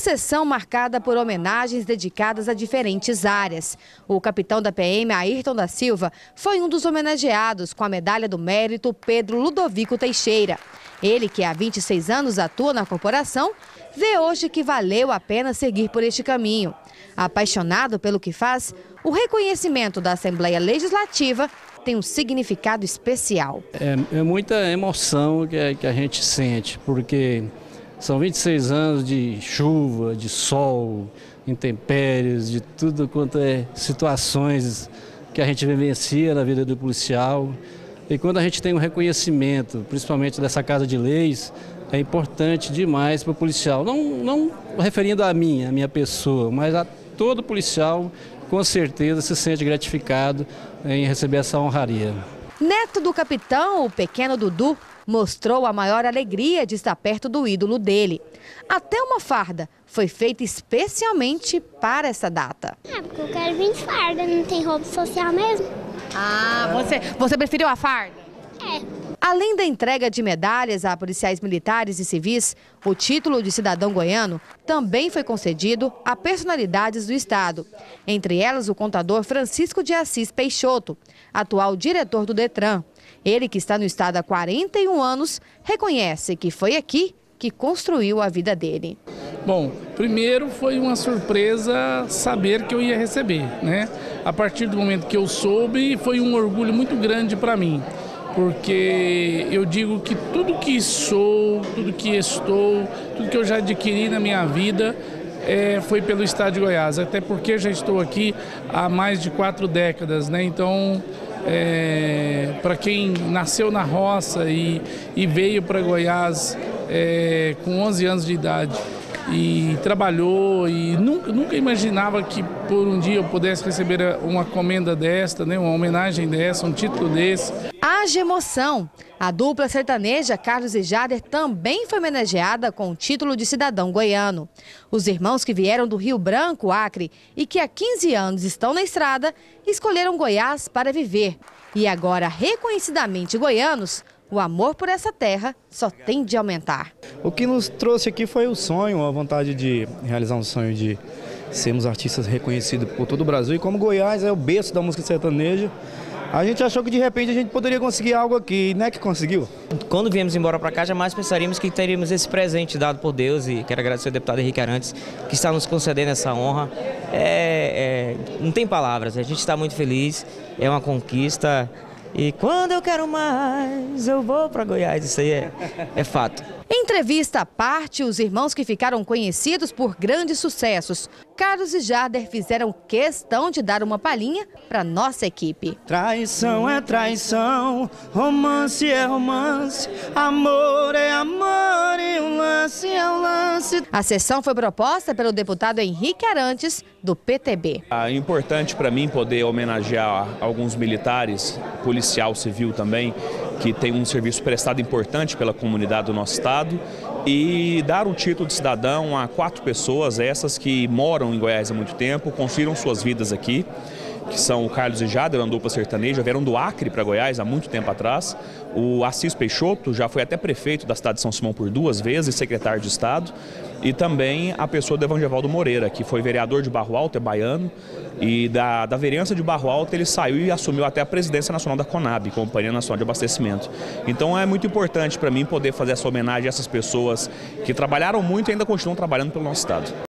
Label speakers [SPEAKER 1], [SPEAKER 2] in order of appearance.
[SPEAKER 1] sessão marcada por homenagens dedicadas a diferentes áreas. O capitão da PM, Ayrton da Silva, foi um dos homenageados com a medalha do mérito Pedro Ludovico Teixeira. Ele, que há 26 anos atua na corporação, vê hoje que valeu a pena seguir por este caminho. Apaixonado pelo que faz, o reconhecimento da Assembleia Legislativa tem um significado especial.
[SPEAKER 2] É, é muita emoção que, que a gente sente, porque são 26 anos de chuva, de sol, intempéries, de tudo quanto é situações que a gente vivencia na vida do policial. E quando a gente tem um reconhecimento, principalmente dessa Casa de Leis, é importante demais para o policial. Não, não referindo a mim, a minha pessoa, mas a todo policial, com certeza se sente gratificado em receber essa honraria.
[SPEAKER 1] Neto do capitão, o pequeno Dudu, mostrou a maior alegria de estar perto do ídolo dele. Até uma farda foi feita especialmente para essa data.
[SPEAKER 3] É, porque eu quero vir de farda, não tem roubo social mesmo.
[SPEAKER 1] Ah, você, você preferiu a farda?
[SPEAKER 3] É.
[SPEAKER 1] Além da entrega de medalhas a policiais militares e civis, o título de cidadão goiano também foi concedido a personalidades do Estado. Entre elas, o contador Francisco de Assis Peixoto, atual diretor do Detran. Ele, que está no Estado há 41 anos, reconhece que foi aqui que construiu a vida dele.
[SPEAKER 4] Bom, primeiro foi uma surpresa saber que eu ia receber, né? A partir do momento que eu soube, foi um orgulho muito grande para mim, porque eu digo que tudo que sou, tudo que estou, tudo que eu já adquiri na minha vida é, foi pelo Estado de Goiás, até porque já estou aqui há mais de quatro décadas, né? Então, é, para quem nasceu na roça e, e veio para Goiás é, com 11 anos de idade e trabalhou e nunca, nunca imaginava que por um dia eu pudesse receber uma comenda desta, né, uma homenagem dessa, um título desse.
[SPEAKER 1] Haja emoção! A dupla sertaneja Carlos e Jader também foi homenageada com o título de cidadão goiano. Os irmãos que vieram do Rio Branco, Acre, e que há 15 anos estão na estrada, escolheram Goiás para viver. E agora, reconhecidamente goianos, o amor por essa terra só tende a aumentar.
[SPEAKER 5] O que nos trouxe aqui foi o sonho, a vontade de realizar um sonho de sermos artistas reconhecidos por todo o Brasil. E como Goiás é o berço da música sertaneja, a gente achou que de repente a gente poderia conseguir algo aqui, né? Que conseguiu.
[SPEAKER 6] Quando viemos embora para cá, jamais pensaríamos que teríamos esse presente dado por Deus e quero agradecer ao deputado Henrique Arantes que está nos concedendo essa honra. É, é, não tem palavras, a gente está muito feliz, é uma conquista. E quando eu quero mais, eu vou para Goiás. Isso aí é, é fato.
[SPEAKER 1] Entrevista à parte, os irmãos que ficaram conhecidos por grandes sucessos. Carlos e Jader fizeram questão de dar uma palhinha para nossa equipe.
[SPEAKER 5] Traição é traição, romance é romance, amor é amor e um lance é um lance.
[SPEAKER 1] A sessão foi proposta pelo deputado Henrique Arantes, do PTB.
[SPEAKER 7] É importante para mim poder homenagear alguns militares, policial civil também, que tem um serviço prestado importante pela comunidade do nosso estado e dar o título de cidadão a quatro pessoas, essas que moram em Goiás há muito tempo, construíram suas vidas aqui que são o Carlos e Jader, uma dupla sertaneja, vieram do Acre para Goiás há muito tempo atrás. O Assis Peixoto já foi até prefeito da cidade de São Simão por duas vezes, secretário de Estado. E também a pessoa do Evangevaldo Moreira, que foi vereador de Barro Alto, é baiano, e da, da vereança de Barro Alto ele saiu e assumiu até a presidência nacional da CONAB, Companhia Nacional de Abastecimento. Então é muito importante para mim poder fazer essa homenagem a essas pessoas que trabalharam muito e ainda continuam trabalhando pelo nosso Estado.